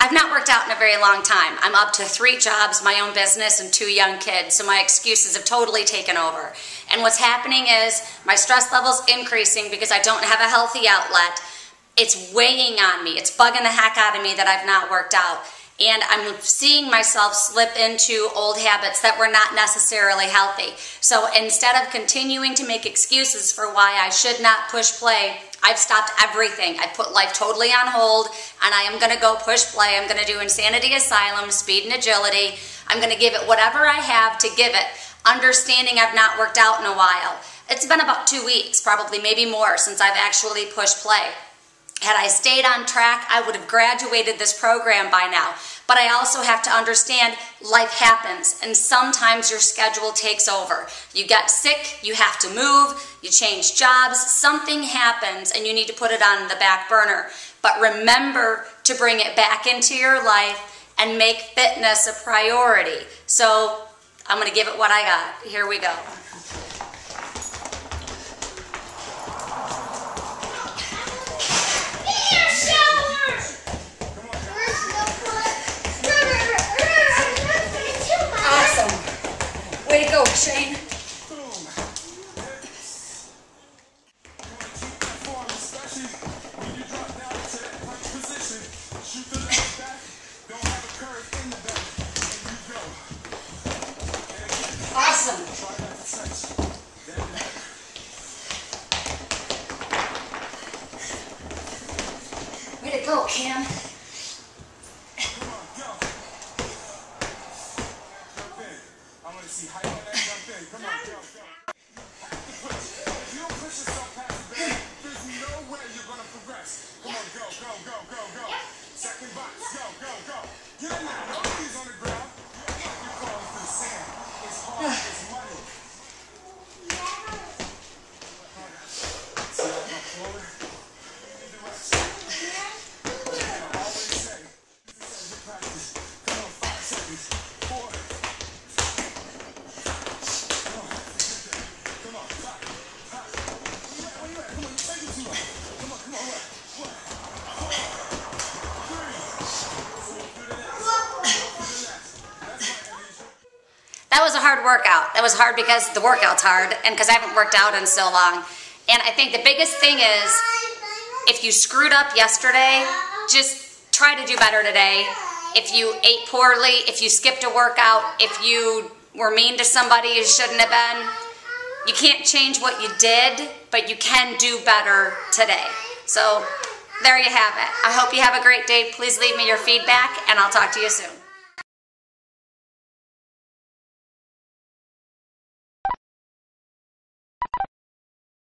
I've not worked out in a very long time. I'm up to three jobs, my own business, and two young kids, so my excuses have totally taken over. And what's happening is my stress level's increasing because I don't have a healthy outlet. It's weighing on me. It's bugging the heck out of me that I've not worked out. And I'm seeing myself slip into old habits that were not necessarily healthy. So instead of continuing to make excuses for why I should not push play, I've stopped everything. I put life totally on hold and I am going to go push play. I'm going to do Insanity Asylum, Speed and Agility. I'm going to give it whatever I have to give it, understanding I've not worked out in a while. It's been about two weeks, probably maybe more, since I've actually pushed play. Had I stayed on track, I would have graduated this program by now. But I also have to understand life happens and sometimes your schedule takes over. You get sick, you have to move, you change jobs, something happens and you need to put it on the back burner. But remember to bring it back into your life and make fitness a priority. So I'm going to give it what I got. Here we go. Shane. Awesome. Way to go, Cam. Go, go, go, go, go. Second box, go, go, go. Get in there. Knees on the ground. That was a hard workout. That was hard because the workout's hard and because I haven't worked out in so long. And I think the biggest thing is if you screwed up yesterday, just try to do better today. If you ate poorly, if you skipped a workout, if you were mean to somebody you shouldn't have been, you can't change what you did, but you can do better today. So there you have it. I hope you have a great day. Please leave me your feedback and I'll talk to you soon.